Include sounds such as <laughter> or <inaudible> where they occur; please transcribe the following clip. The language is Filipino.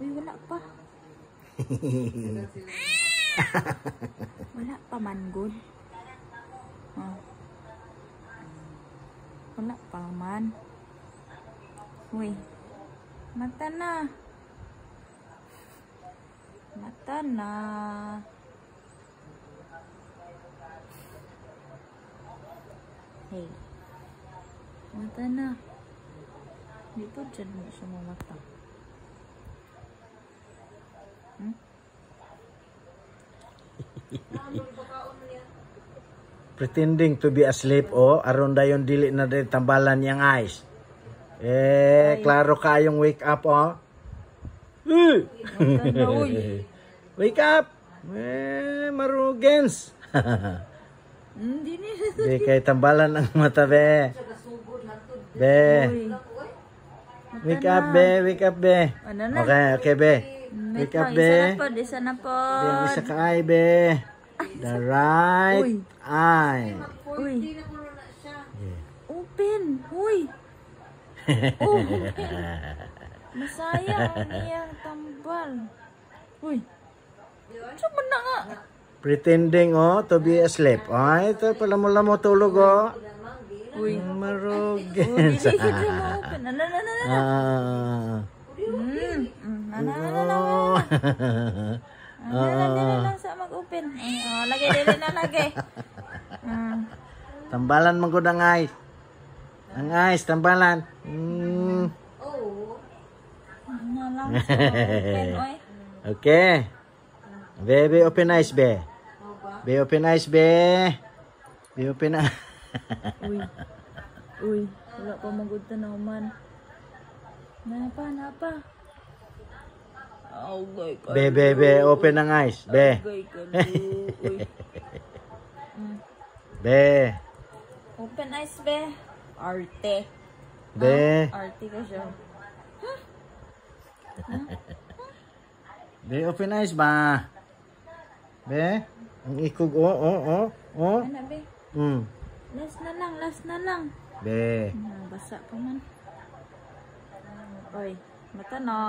Uy, wala pa. wala pa man, good. Oh. Wala pa man. Uy. Mata na. Mata na. Hey. Mata na. Di po dyan mo siya mamata. Hmm? <laughs> Pretending to be asleep o aron dayon dili na din tambalan yang eyes. Eh, klaro kayong wake up o. Eh! Na, <laughs> uy. wake up! Eh, marugens. Hindi ni. Be, kay tambalan ang mata, be. Be. Uy. Wake up, be. Wake up, be. Ano na? Okay, okay, be. Wake up, be. isa na po, isa na po. Ang isa ka eye, be. The right Uy. eye. Uy, open. Uy. <laughs> Oh, Masaya ang iyang tambal. Uy. Saan na nga? Pretending, oh, to be asleep. Ay, ito pala mo lang mo tulog, oh. Uy. Ano, <laughs> <laughs> ano. Ah. Hmm. Hmm. Ano, ano, ano, ano. Oh. Sa mag-open. Ay, oh, lagay, dili na, lagay. Hmm. Tambalan man gud ang eyes. Ang eyes, tambalan. Mm. Ano lang sa. Okay. Be, be, open eyes, be. Be, open eyes, be. Be, open eyes. <laughs> Uy. Uy. Wala pa magod na naman. Napa, napa. Ka. Be, be, be, open ang eyes. Be. Ka. Uy. Be. Open eyes, be. Arte. Be. Arte ka siya. Be, open eyes ba? Be. Ang ikog, oh, oh, oh, oh. Ano, be? Mm. Last na lang, last na lang. Be. Ah, Basa pa man. Uy. Mata na.